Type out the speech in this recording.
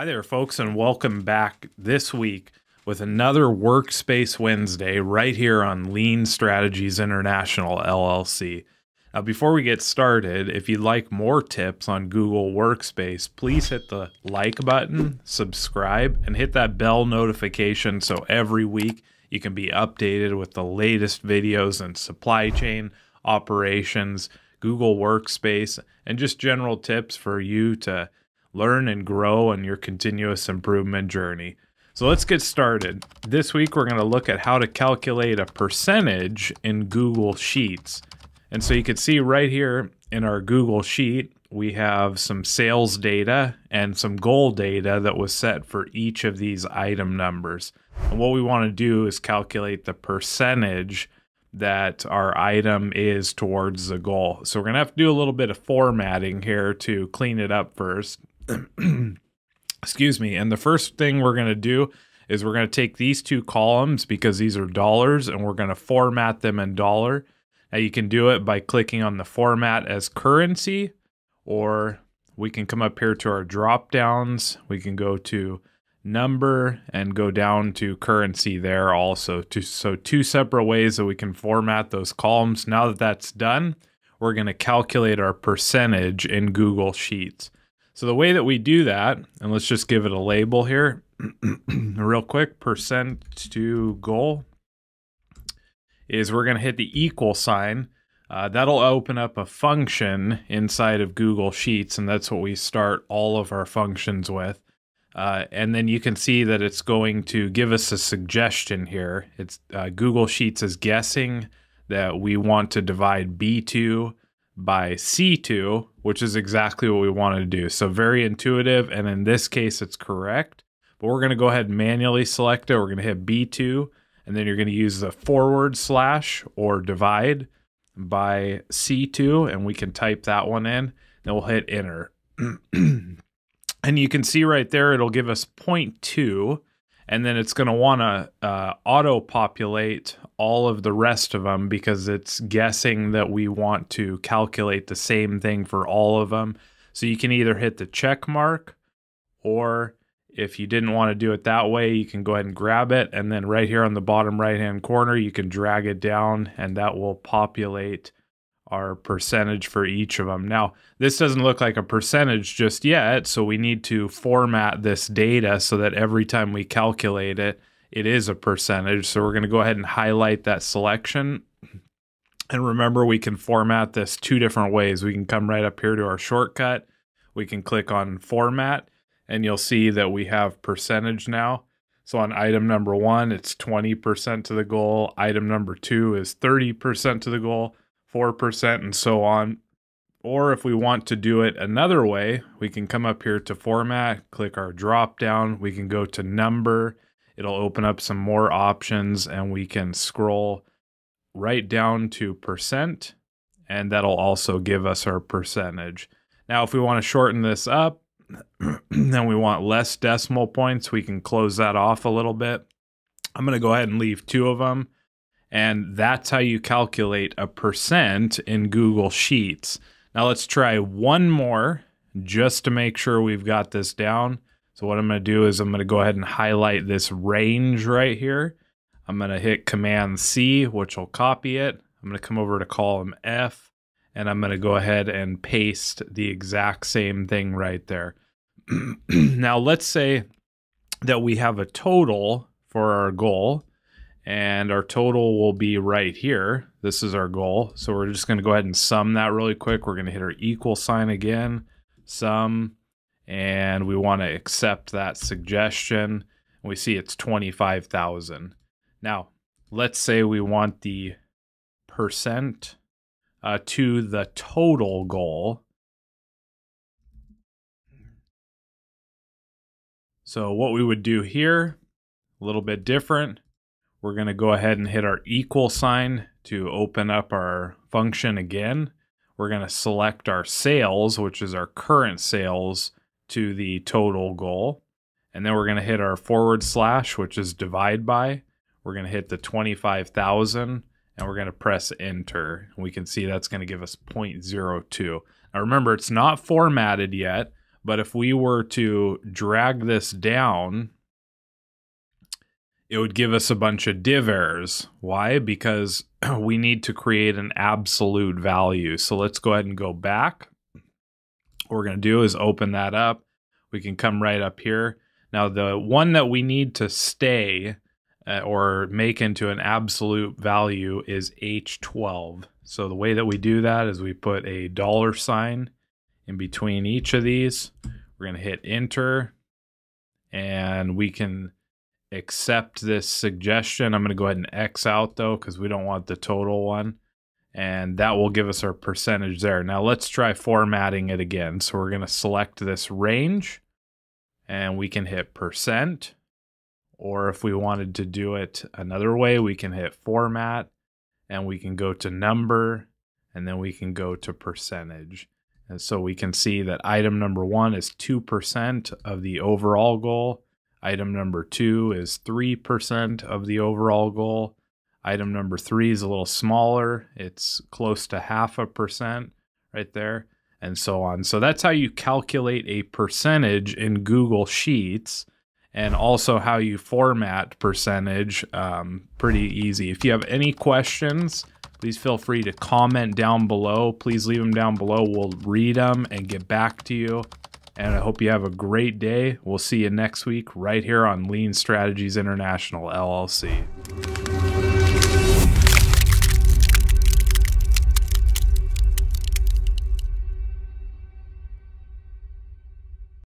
Hi there, folks, and welcome back this week with another Workspace Wednesday right here on Lean Strategies International LLC. Now, before we get started, if you'd like more tips on Google Workspace, please hit the like button, subscribe, and hit that bell notification so every week you can be updated with the latest videos in supply chain, operations, Google Workspace, and just general tips for you to learn and grow on your continuous improvement journey. So let's get started. This week we're going to look at how to calculate a percentage in Google Sheets. And so you can see right here in our Google Sheet, we have some sales data and some goal data that was set for each of these item numbers. And what we want to do is calculate the percentage that our item is towards the goal. So we're going to have to do a little bit of formatting here to clean it up first. excuse me. And the first thing we're going to do is we're going to take these two columns because these are dollars and we're going to format them in dollar. Now you can do it by clicking on the format as currency or we can come up here to our drop downs. We can go to number and go down to currency there also. so two separate ways that we can format those columns. Now that that's done, we're going to calculate our percentage in Google Sheets. So the way that we do that, and let's just give it a label here, real quick, percent to goal, is we're going to hit the equal sign. Uh, that'll open up a function inside of Google Sheets, and that's what we start all of our functions with. Uh, and then you can see that it's going to give us a suggestion here. It's uh, Google Sheets is guessing that we want to divide B2 by C2, which is exactly what we wanted to do. So very intuitive, and in this case, it's correct. But we're going to go ahead and manually select it. We're going to hit B2, and then you're going to use the forward slash or divide by C2, and we can type that one in. Then we'll hit enter. and you can see right there, it'll give us 0.2 and then it's going to want to uh, auto populate all of the rest of them because it's guessing that we want to calculate the same thing for all of them. So you can either hit the check mark or if you didn't want to do it that way, you can go ahead and grab it. And then right here on the bottom right hand corner, you can drag it down and that will populate our percentage for each of them. Now, this doesn't look like a percentage just yet, so we need to format this data so that every time we calculate it, it is a percentage. So we're going to go ahead and highlight that selection. And remember, we can format this two different ways. We can come right up here to our shortcut. We can click on format and you'll see that we have percentage now. So on item number one, it's 20% to the goal. Item number two is 30% to the goal. 4%, and so on. Or if we want to do it another way, we can come up here to format, click our drop down, we can go to number, it'll open up some more options, and we can scroll right down to percent, and that'll also give us our percentage. Now, if we want to shorten this up, and we want less decimal points, we can close that off a little bit. I'm going to go ahead and leave two of them and that's how you calculate a percent in Google Sheets. Now let's try one more just to make sure we've got this down. So what I'm going to do is I'm going to go ahead and highlight this range right here. I'm going to hit Command C, which will copy it. I'm going to come over to column F, and I'm going to go ahead and paste the exact same thing right there. now let's say that we have a total for our goal and our total will be right here. This is our goal. So we're just going to go ahead and sum that really quick. We're going to hit our equal sign again, sum, and we want to accept that suggestion. We see it's 25,000. Now, let's say we want the percent uh, to the total goal. So what we would do here, a little bit different we're going to go ahead and hit our equal sign to open up our function again. We're going to select our sales, which is our current sales, to the total goal. And then we're going to hit our forward slash, which is divide by. We're going to hit the 25,000 and we're going to press enter. We can see that's going to give us 0.02. Now remember, it's not formatted yet, But if we were to drag this down, it would give us a bunch of div errors. Why? Because we need to create an absolute value. So let's go ahead and go back. What we're going to do is open that up. We can come right up here. Now, the one that we need to stay uh, or make into an absolute value is H12. So the way that we do that is we put a dollar sign in between each of these. We're going to hit enter and we can accept this suggestion. I'm going to go ahead and X out though because we don't want the total one. And that will give us our percentage there. Now let's try formatting it again. So we're going to select this range and we can hit percent. Or if we wanted to do it another way, we can hit format and we can go to number and then we can go to percentage. And so we can see that item number one is 2% of the overall goal. Item number two is 3% of the overall goal. Item number three is a little smaller. It's close to half a percent right there, and so on. So that's how you calculate a percentage in Google Sheets and also how you format percentage. Um, pretty easy. If you have any questions, please feel free to comment down below. Please leave them down below. We'll read them and get back to you. And I hope you have a great day. We'll see you next week right here on Lean Strategies International LLC.